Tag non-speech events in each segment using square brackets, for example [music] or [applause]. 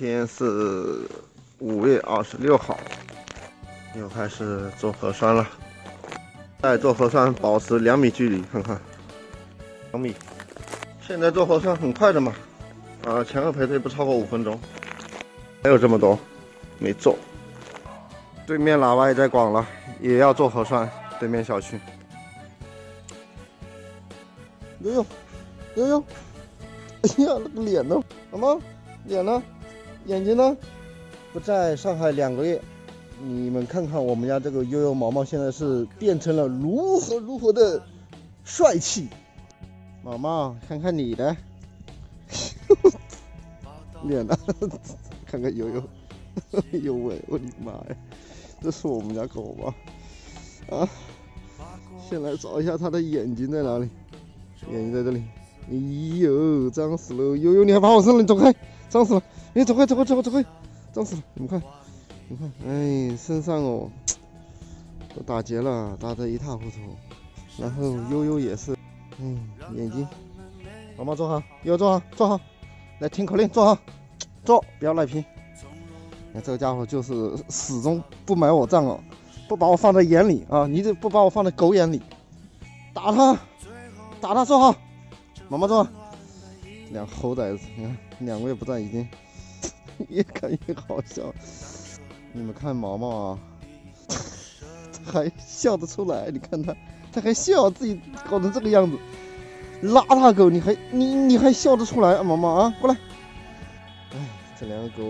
天是五月二十六号，又开始做核酸了。在做核酸，保持两米距离，看看，两米。现在做核酸很快的嘛，啊，前后排队不超过五分钟。还有这么多没做。对面喇叭也在广了，也要做核酸。对面小区。悠悠，悠悠，哎呀，那个脸呢？什么？脸呢？眼睛呢？不在上海两个月，你们看看我们家这个悠悠毛毛，现在是变成了如何如何的帅气。毛毛，看看你的 [laughs] 脸呢？[laughs] 看看悠悠，哎呦喂，我的妈呀，这是我们家狗吗？啊，先来找一下它的眼睛在哪里？眼睛在这里。哎呦，脏死了！悠悠，你还把我扔了？你走开！脏死了！哎，走开，走开，走开，走开！脏死了！你们看，你看，哎，身上哦，都打结了，打得一塌糊涂。然后悠悠也是，嗯，眼睛。毛毛坐好，悠悠坐好，坐好。来听口令，坐好，坐，不要赖皮。哎这个家伙就是始终不买我账哦，不把我放在眼里啊！你这不把我放在狗眼里，打他，打他，坐好。毛毛坐，两猴崽子，你看两个月不在，已经 [laughs] 越看越好笑。你们看毛毛啊，[laughs] 还笑得出来？你看他，他还笑，自己搞成这个样子，邋遢狗，你还你你还笑得出来？毛毛啊，过来。哎，这两个狗，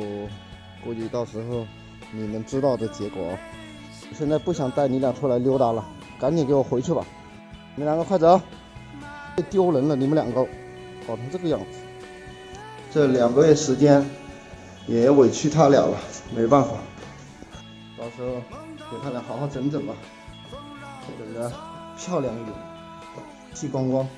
估计到时候你们知道的结果。现在不想带你俩出来溜达了，赶紧给我回去吧。你们两个快走。丢人了！你们两个搞成这个样子，这两个月时间也委屈他俩了，没办法，到时候给他俩好好整整吧，整的漂亮一点，剃光光。